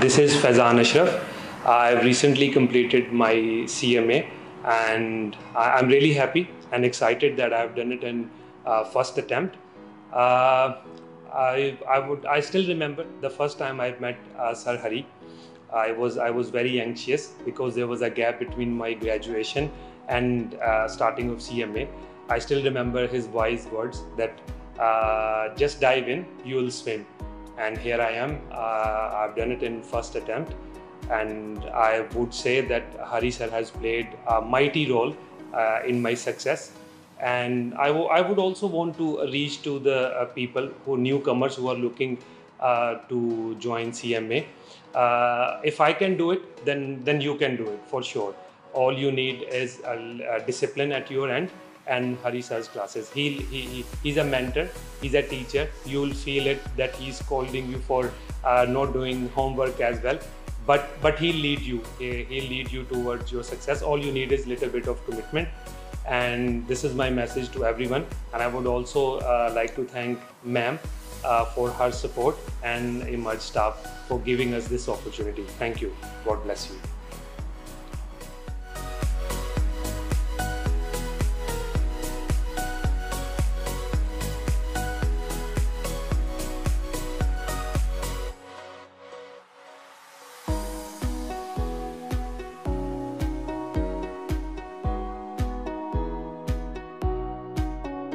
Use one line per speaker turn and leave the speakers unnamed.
this is Faizan Ashraf. I've recently completed my CMA and I'm really happy and excited that I've done it in uh, first attempt. Uh, I, I would I still remember the first time I met uh, Sir Hari. I was I was very anxious because there was a gap between my graduation and uh, starting of CMA. I still remember his wise words that uh, just dive in, you will swim. And here I am. Uh, I've done it in first attempt, and I would say that Hari sir has played a mighty role uh, in my success. And I, would also want to reach to the uh, people who newcomers who are looking uh, to join CMA. Uh, if I can do it, then then you can do it for sure. All you need is a, a discipline at your end and Hari classes. He, he, he he's a mentor. He's a teacher. You will feel it that he's scolding you for uh, not doing homework as well. But but he'll lead you. He, he'll lead you towards your success. All you need is little bit of commitment. And this is my message to everyone. And I would also uh, like to thank Ma'am uh, for her support and Emerge staff for giving us this opportunity. Thank you. God bless you.